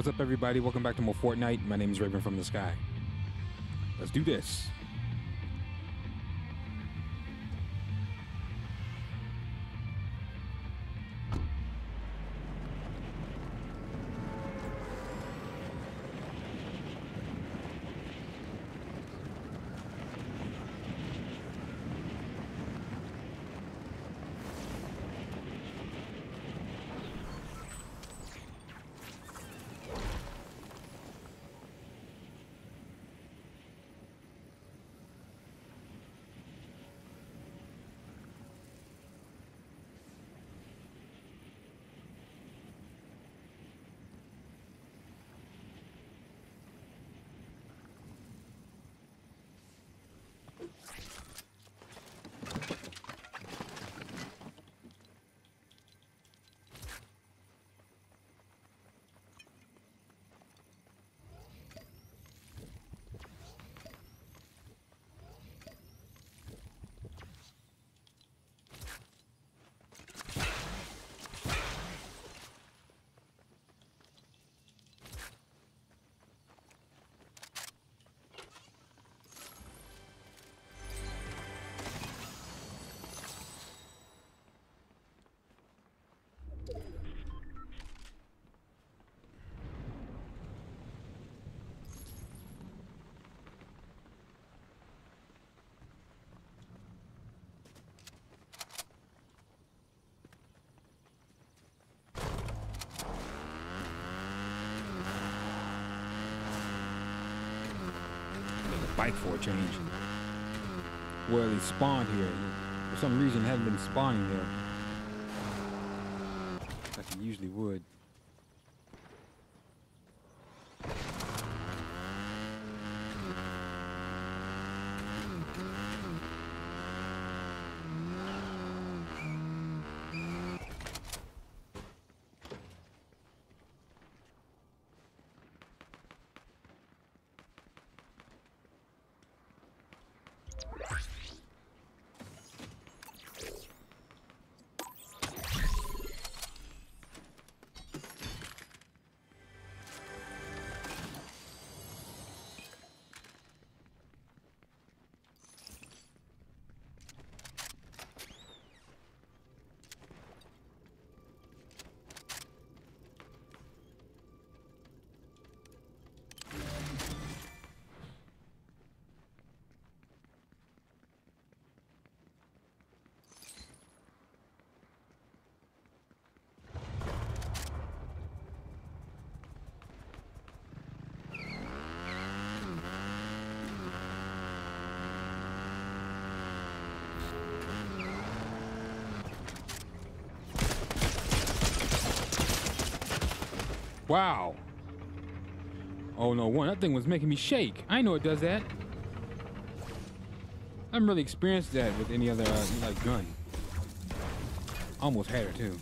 What's up, everybody? Welcome back to more Fortnite. My name is Raven from the Sky. Let's do this. Bike for a change. Well, he spawned here. For some reason, hadn't been spawning there. Like he usually would. Wow. Oh no, one, that thing was making me shake. I know it does that. I haven't really experienced that with any other uh, like gun. Almost had her too.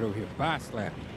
Right over here. Bye, Slappy.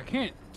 I can't.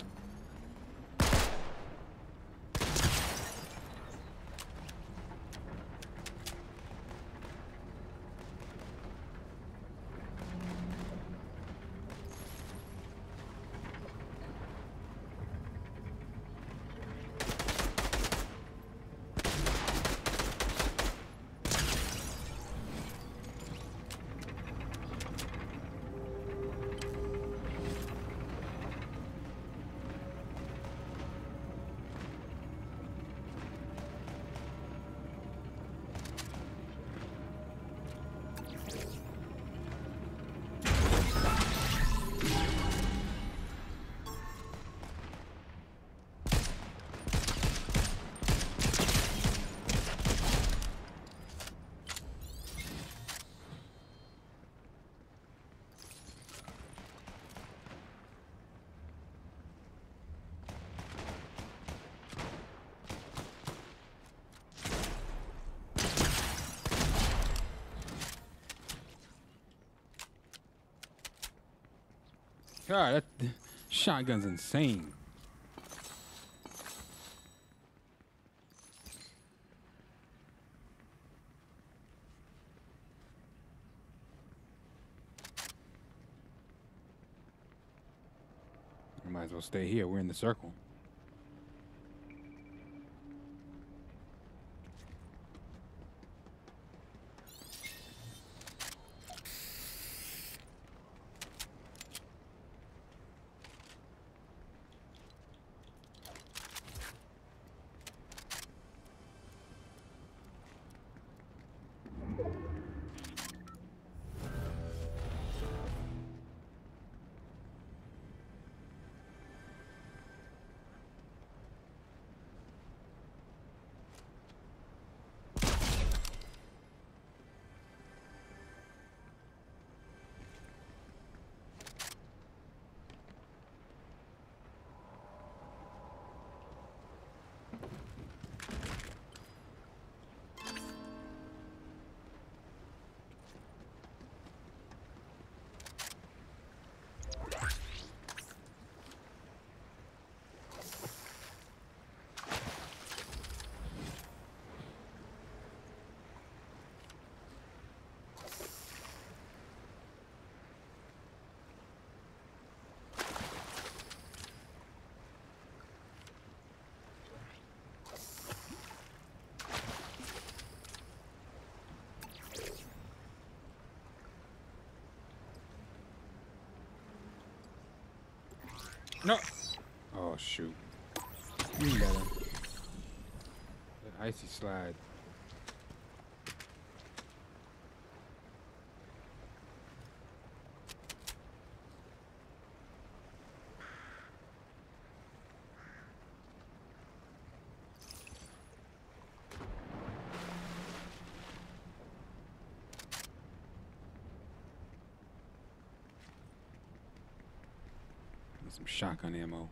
God, that shotgun's insane. Might as well stay here. We're in the circle. No. Oh shoot. You icy slide. Some shotgun ammo.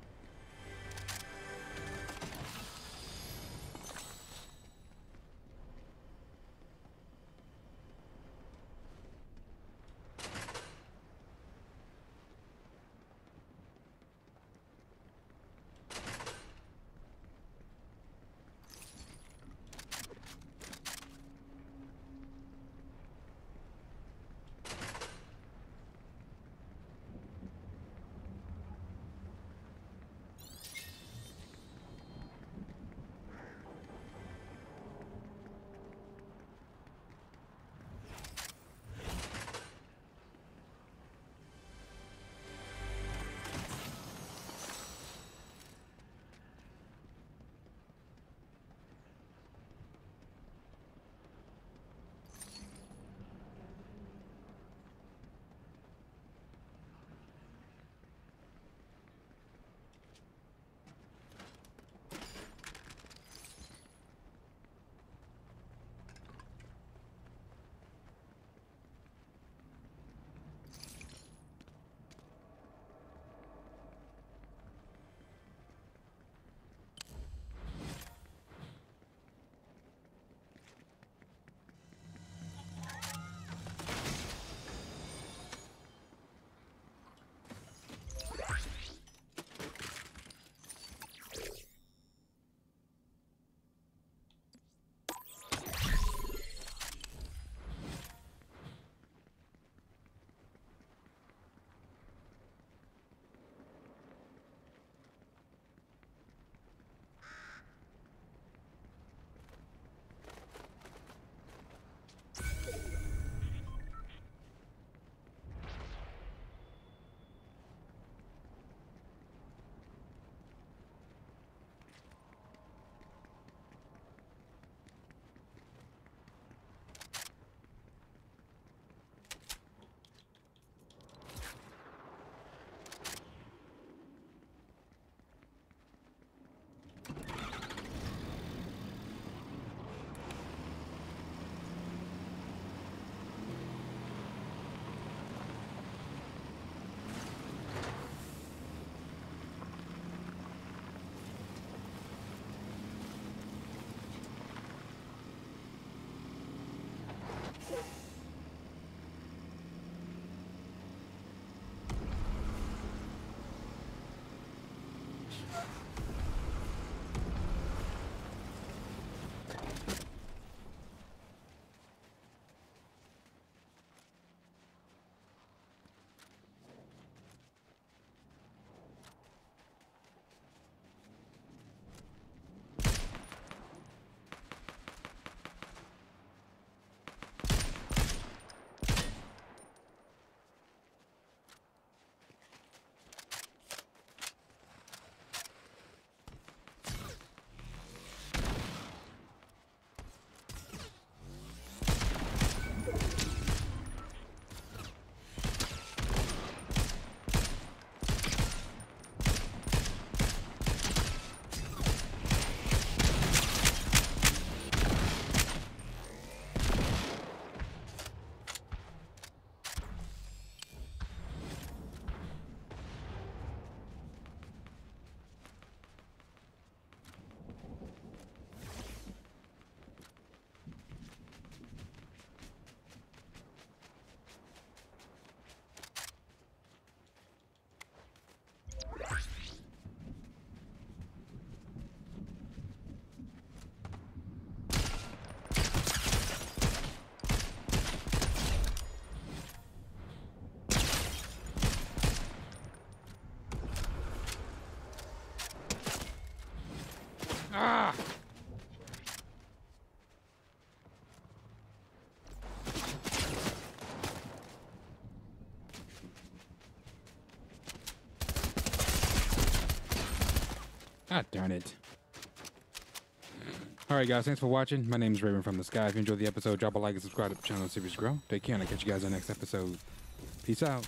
Ah. God darn it. Alright guys, thanks for watching. My name is Raven from the Sky. If you enjoyed the episode, drop a like and subscribe to the channel and see if grow. Take care and I'll catch you guys on the next episode. Peace out.